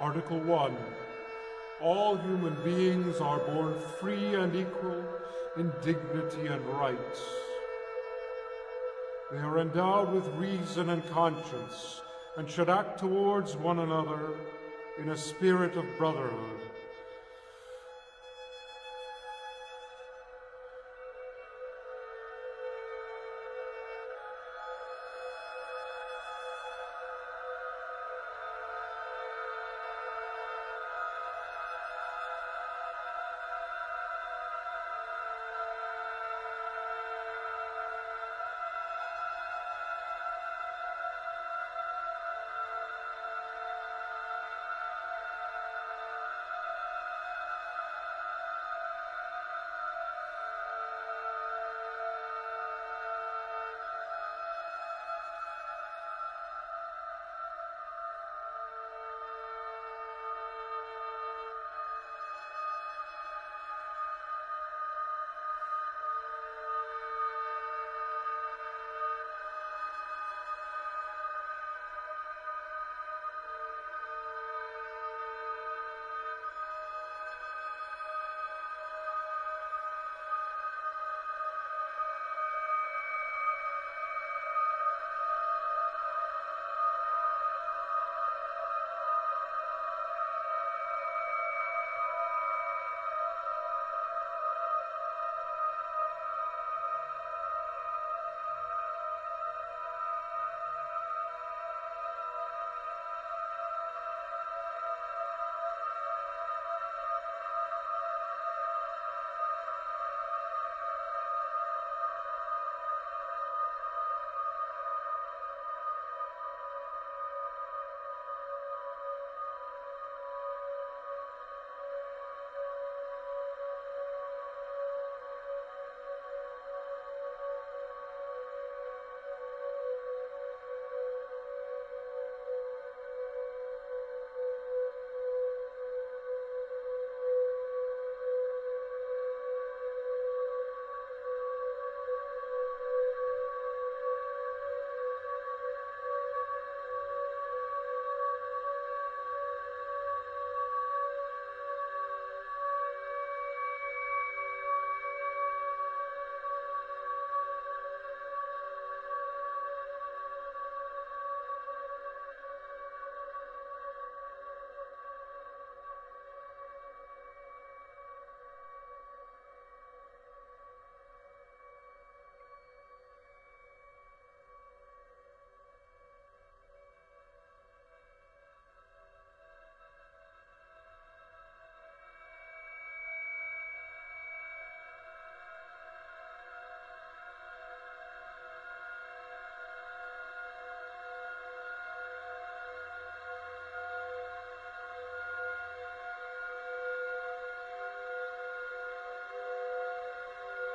Article 1. All human beings are born free and equal in dignity and rights. They are endowed with reason and conscience and should act towards one another in a spirit of brotherhood.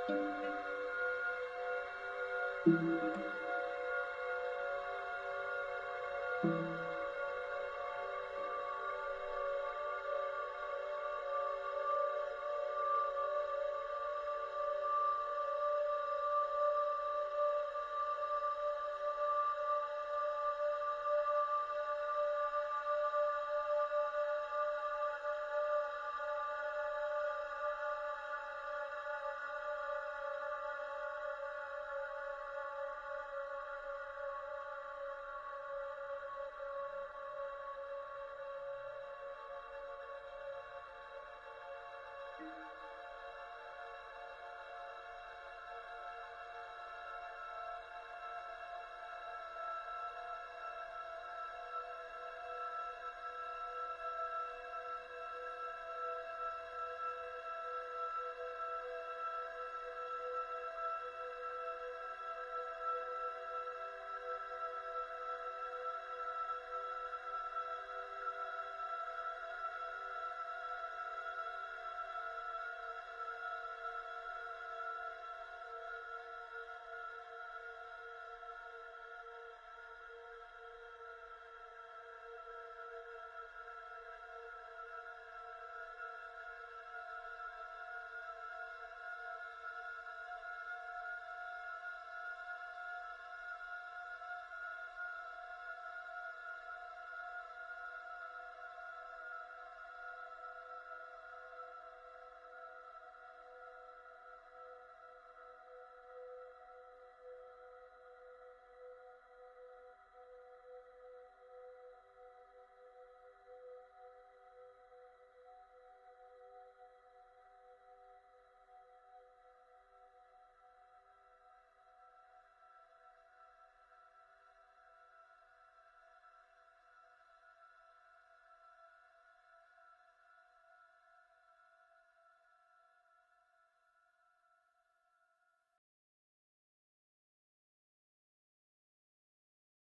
Thank you.